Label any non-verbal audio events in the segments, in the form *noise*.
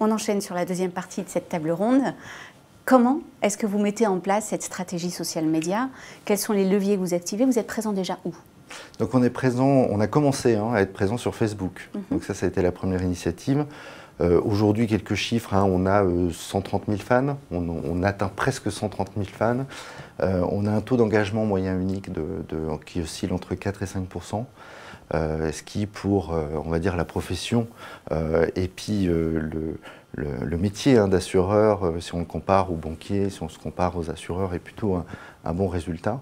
on enchaîne sur la deuxième partie de cette table ronde. Comment est-ce que vous mettez en place cette stratégie social média Quels sont les leviers que vous activez? Vous êtes présent déjà où? Donc on est présent, on a commencé hein, à être présent sur Facebook. Mhm. Donc ça, ça a été la première initiative. Euh, aujourd'hui, quelques chiffres, hein. on a 130 euh, 000 fans, on, atteint presque 130 000 fans. Euh, on a un taux d'engagement moyen unique de, qui oscille entre 4 et 5 ce qui, pour, on va dire, la profession et puis le, métier hein, d'assureur, si on le compare aux banquiers, si on se compare aux assureurs, est plutôt un bon résultat.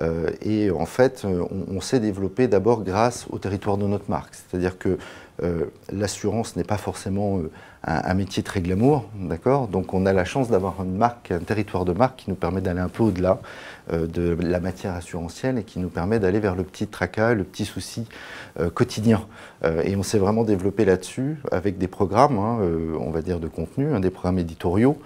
Euh, et en fait, euh, on, s'est développé d'abord grâce au territoire de notre marque. C'est-à-dire que euh, l'assurance n'est pas forcément un, métier très glamour, d'accord? Donc on a la chance d'avoir une marque, un territoire de marque qui nous permet d'aller un peu au-delà de la matière assurantielle et qui nous permet d'aller vers le petit tracas, le petit souci quotidien. et on s'est vraiment développé là-dessus avec des programmes, hein, on va dire de contenu, hein, des programmes éditoriaux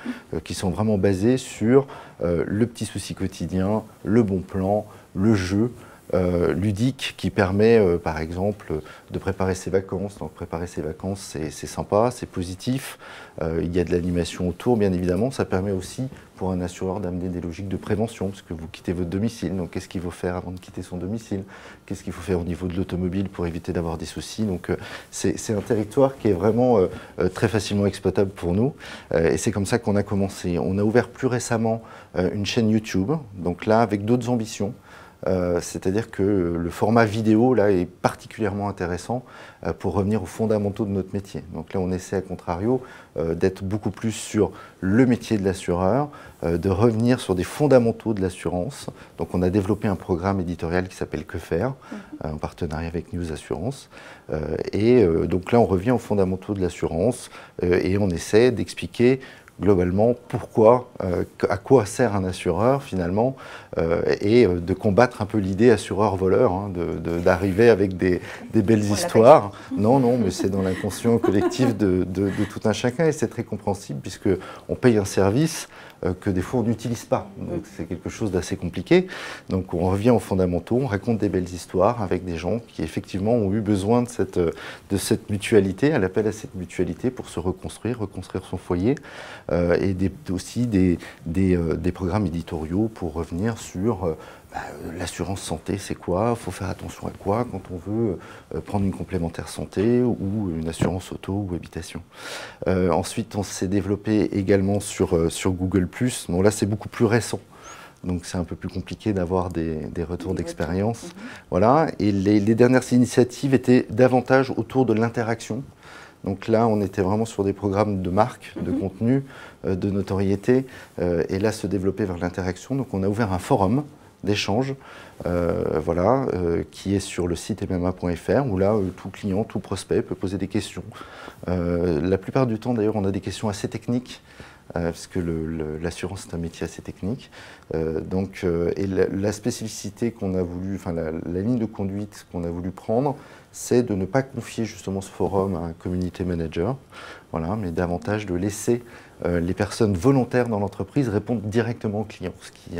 qui sont vraiment basés sur le petit souci quotidien, le bon plan, le jeu, euh, ludique qui permet, euh, par exemple, de préparer ses vacances. Donc préparer ses vacances, c'est sympa, c'est positif. Euh, il y a de l'animation autour, bien évidemment. Ça permet aussi pour un assureur d'amener des logiques de prévention, parce que vous quittez votre domicile. Donc qu'est-ce qu'il faut faire avant de quitter son domicile? Qu'est-ce qu'il faut faire au niveau de l'automobile pour éviter d'avoir des soucis? Donc c'est un territoire qui est vraiment très facilement exploitable pour nous. et c'est comme ça qu'on a commencé. On a ouvert plus récemment une chaîne YouTube, donc là avec d'autres ambitions. Euh, c'est-à-dire que le format vidéo là est particulièrement intéressant euh, pour revenir aux fondamentaux de notre métier. Donc là, on essaie à contrario euh, d'être beaucoup plus sur le métier de l'assureur, de revenir sur des fondamentaux de l'assurance. Donc on a développé un programme éditorial qui s'appelle Que faire, mhm. en partenariat avec News Assurance. et donc là, on revient aux fondamentaux de l'assurance et on essaie d'expliquer globalement pourquoi, euh, à quoi sert un assureur finalement, euh, et euh, de combattre un peu l'idée assureur-voleur, hein, d'arriver avec des, belles histoires. *laughs* Non, non, mais c'est dans l'inconscient collectif de, de, tout un chacun, et c'est très compréhensible puisque on paye un service que des fois on n'utilise pas. Donc c'est quelque chose d'assez compliqué. Donc on revient aux fondamentaux, on raconte des belles histoires avec des gens qui effectivement ont eu besoin de cette, de cette mutualité, à l'appel à cette mutualité pour se reconstruire, reconstruire son foyer, euh, et des, aussi des, des, des, programmes éditoriaux pour revenir sur bah, l'assurance santé, c'est quoi Il faut faire attention à quoi quand on veut euh, prendre une complémentaire santé ou une assurance auto ou habitation. Euh, ensuite, on s'est développé également sur, euh, sur Google ⁇ Bon là, c'est beaucoup plus récent. Donc c'est un peu plus compliqué d'avoir des, retours d'expérience. Mhm. Voilà. Et les, dernières initiatives étaient davantage autour de l'interaction. Donc là, on était vraiment sur des programmes de marque, de mhm. contenu, de notoriété, et là se développer vers l'interaction. Donc on a ouvert un forum d'échange, euh, voilà, euh, qui est sur le site mma.fr, où là, euh, tout client, tout prospect peut poser des questions. la plupart du temps, d'ailleurs, on a des questions assez techniques, parce que l'assurance est un métier assez technique. donc, et la, spécificité qu'on a voulu, enfin la, ligne de conduite qu'on a voulu prendre, c'est de ne pas confier justement ce forum à un community manager, voilà, mais davantage de laisser les personnes volontaires dans l'entreprise répondre directement aux clients, ce qui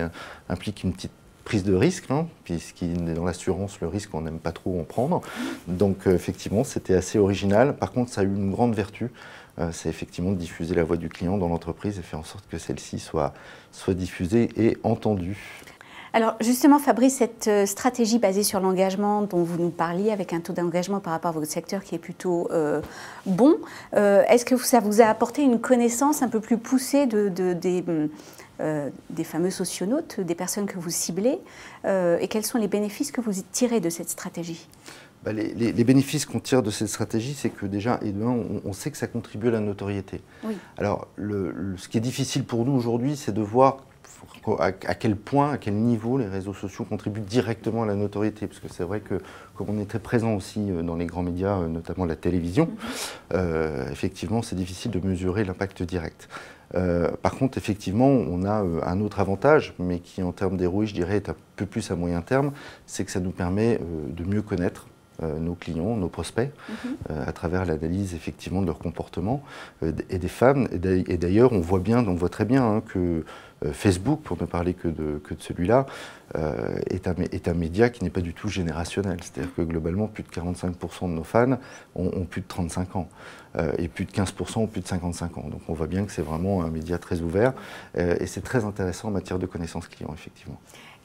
implique une petite prise de risque, hein, puisqu'il est dans l'assurance, le risque, on n'aime pas trop en prendre. Donc euh, effectivement, c'était assez original. Par contre, ça a eu une grande vertu, euh, c'est effectivement de diffuser la voix du client dans l'entreprise et faire en sorte que celle-ci soit, soit diffusée et entendue. Alors justement, Fabrice, cette euh, stratégie basée sur l'engagement dont vous nous parliez, avec un taux d'engagement par rapport à votre secteur qui est plutôt bon, est-ce que ça vous a apporté une connaissance un peu plus poussée de, des euh, des fameux socionautes, des personnes que vous ciblez, euh, et quels sont les bénéfices que vous tirez de cette stratégie? Bah, les, bénéfices qu'on tire de cette stratégie, c'est que déjà, et on, on, sait que ça contribue à la notoriété. Alors, ce qui est difficile pour nous aujourd'hui, c'est de voir à, quel point, à quel niveau les réseaux sociaux contribuent directement à la notoriété. Parce que c'est vrai que, comme on est très présent aussi euh, dans les grands médias, notamment la télévision, mm-hmm. effectivement, c'est difficile de mesurer l'impact direct. Euh, par contre, effectivement, on a euh, un autre avantage, mais qui en termes d'héroïne, je dirais, est un peu plus à moyen terme, c'est que ça nous permet euh, de mieux connaître nos clients, nos prospects, mhm. à travers l'analyse effectivement de leur comportement et des femmes. Et d'ailleurs, on voit bien, on voit très bien hein, que Facebook, pour ne parler que de, que de celui-là, est, un, est, un, média qui n'est pas du tout générationnel. C'est-à-dire que globalement, plus de 45% de nos fans ont, plus de 35 ans et plus de 15% ont plus de 55 ans. Donc on voit bien que c'est vraiment un média très ouvert et c'est très intéressant en matière de connaissances clients, effectivement.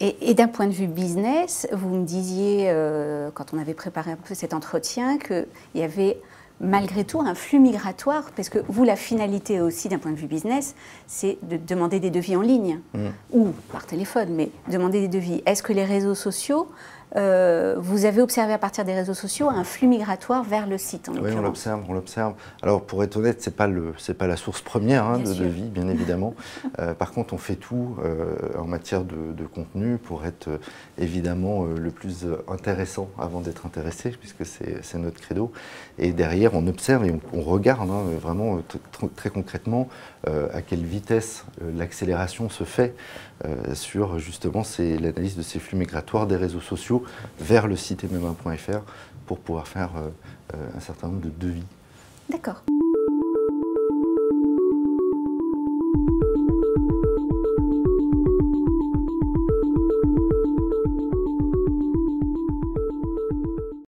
Et, d'un point de vue business, vous me disiez, euh, quand on avait préparé cet entretien, qu'il y avait malgré tout un flux migratoire, parce que vous, la finalité aussi d'un point de vue business, c'est de demander des devis en ligne, mmh. ou par téléphone, mais demander des devis. Est-ce que les réseaux sociaux euh, vous avez observé à partir des réseaux sociaux un flux migratoire vers le site. En oui, on l'observe, on l'observe. Alors pour être honnête, c'est pas le, c'est pas la source première hein, de devis, bien *laughs* évidemment. Euh, par contre, on fait tout euh, en matière de, contenu pour être évidemment le plus intéressant avant d'être intéressé, puisque c'est, notre credo. Et derrière, on observe et on, regarde hein, vraiment très concrètement à quelle vitesse l'accélération se fait sur justement l'analyse de ces flux migratoires des réseaux sociaux vers le site mm1.fr pour pouvoir faire euh, euh, un certain nombre de devis. D'accord.